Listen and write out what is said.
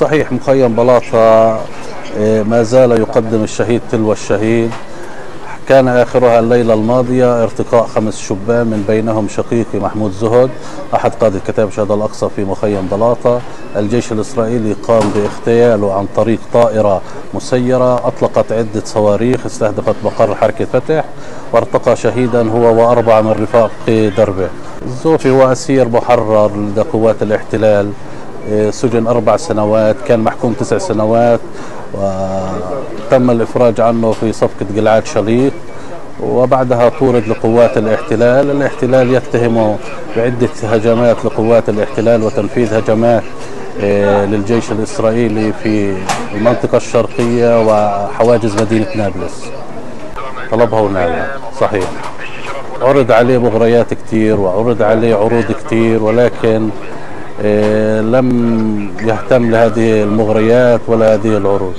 صحيح مخيم بلاطة آه، ما زال يقدم الشهيد تلو الشهيد. كان آخرها الليلة الماضية ارتقاء خمس شبان من بينهم شقيقي محمود زهد أحد قادة كتاب شهداء الأقصى في مخيم بلاطة. الجيش الإسرائيلي قام باغتياله عن طريق طائرة مسيرة أطلقت عدة صواريخ استهدفت مقر حركة فتح وارتقى شهيدا هو وأربعة من رفاق دربه. الزوفي هو أسير محرر لدى قوات الاحتلال. إيه، سجن أربع سنوات كان محكوم تسع سنوات وتم الإفراج عنه في صفقة قلعات شليط وبعدها طورد لقوات الاحتلال الاحتلال يتهمه بعدة هجمات لقوات الاحتلال وتنفيذ هجمات إيه، للجيش الإسرائيلي في المنطقة الشرقية وحواجز مدينة نابلس. طلبها ونالها صحيح. عرض عليه مغريات كتير وعرض عليه عروض كتير ولكن إيه، لم يهتم لهذه المغريات ولا هذه العروض